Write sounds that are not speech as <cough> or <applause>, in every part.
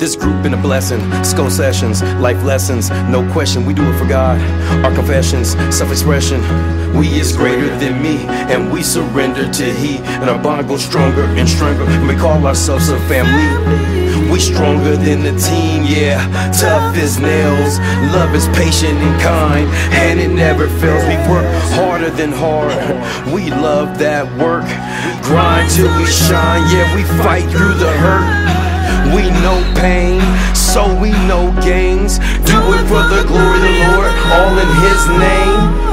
This group been a blessing. Skull sessions, life lessons, no question. We do it for God. Our confessions, self expression. We is greater than me, and we surrender to He. And our bond goes stronger and stronger. And we call ourselves a family. We stronger than the team, yeah. Tough as nails. Love is patient and kind, and it never fails. We work harder than hard. We love that work. Grind till we shine, yeah. We fight through the hurt. We know pain, so we know gains. Do it for the glory of the Lord, all in His name.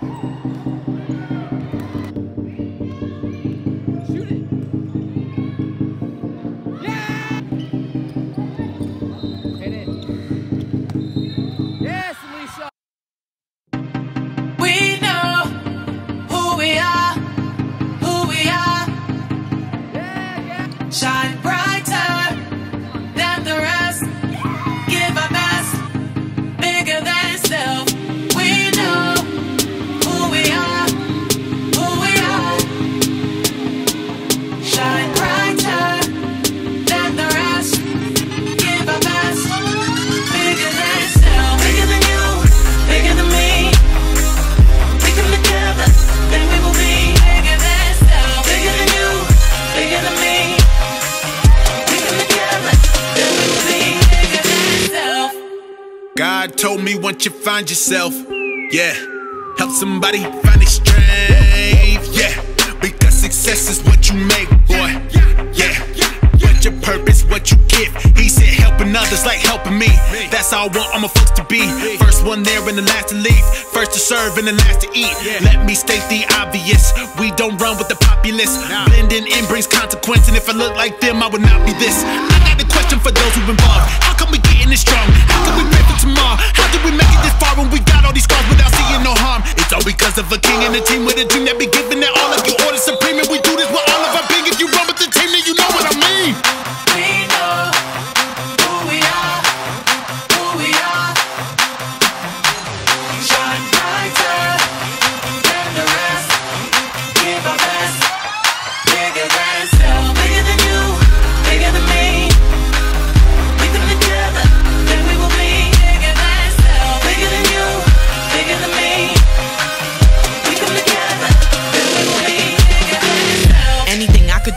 We God told me once you find yourself, yeah, help somebody find their strength, yeah, because success is what you make, boy, yeah. What your purpose, what you give. He said helping others like helping me. That's all I want all my folks to be. First one there and the last to leave. First to serve and the last to eat. Let me state the obvious. We don't run with the populace. Blending in brings consequence, and if I look like them, I would not be this. I got a question for those who involved. How come we getting this strong? How can we pray for tomorrow? How did we make it this far when we got all these scars without seeing no harm? It's all because of a king and a team with a dream that be giving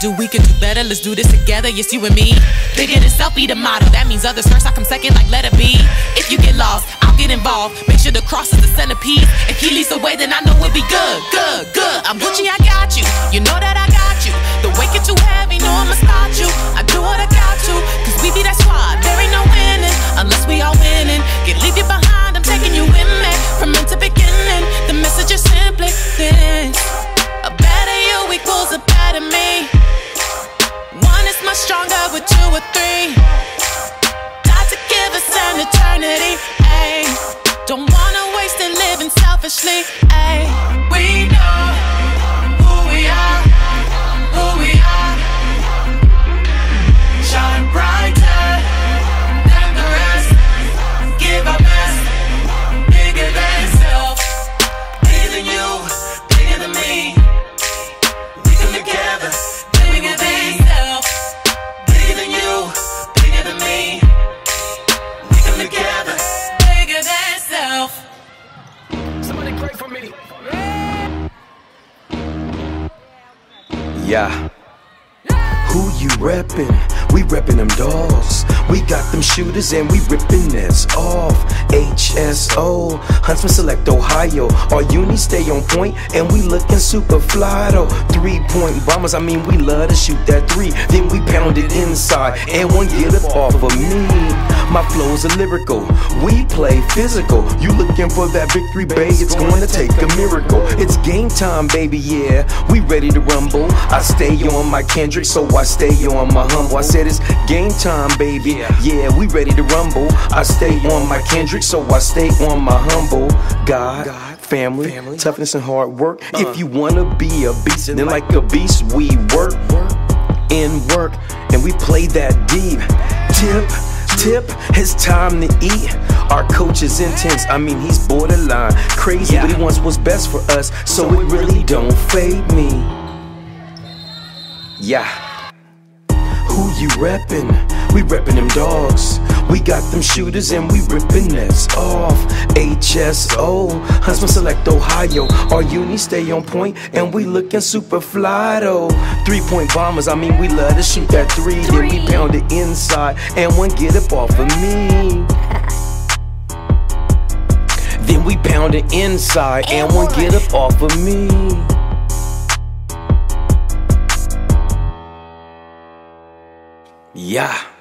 do, we can do better. Let's do this together. Yes, you and me. Bigger than self, be the model. That means others first, I come second, like let it be. If you get lost, I'll get involved. Make sure the cross is the centerpiece. If he leads the way, then I know we'll be good, good, good. I'm Gucci, I got you. You know that I got you. The weight get too heavy, know I'ma start you. I do what I got to, cause we be that two or three. Got to give us an eternity. Ayy. Don't wanna waste it living selfishly. Ayy. We know Yeah. Who you reppin'? We reppin' them dolls. We got them shooters and we rippin' this off. HSO, Huntsman Select Ohio. Our uni stay on point and we lookin' super fly though. Three point bombers, I mean we love to shoot that three. Then we pound it inside and one get up off of me. My flows are lyrical. We play physical. You looking for that victory, babe? It's going to take a miracle. It's game time, baby. Yeah, we ready to rumble. I stay on my Kendrick, so I stay on my humble. I said it's game time, baby. Yeah, we ready to rumble. I stay on my Kendrick, so I stay on my humble. God family, Family. toughness and hard work. Uh. If you wanna be a beast, then like a beast, we work in work and we play that deep. Tip, tip, it's time to eat. Our coach is intense, I mean, he's borderline crazy, but he wants what's best for us, so it really don't fade me. Yeah. Who you reppin'? We reppin' them dogs. We got them shooters and we rippin' nets off. HSO, Huntsman Select Ohio. Our uni stay on point and we lookin' super fly though. Three point bombers, I mean, we love to shoot that three. Then we pound it inside and one get up off of me. <laughs> Then we pound it inside and one get up off of me. Yeah.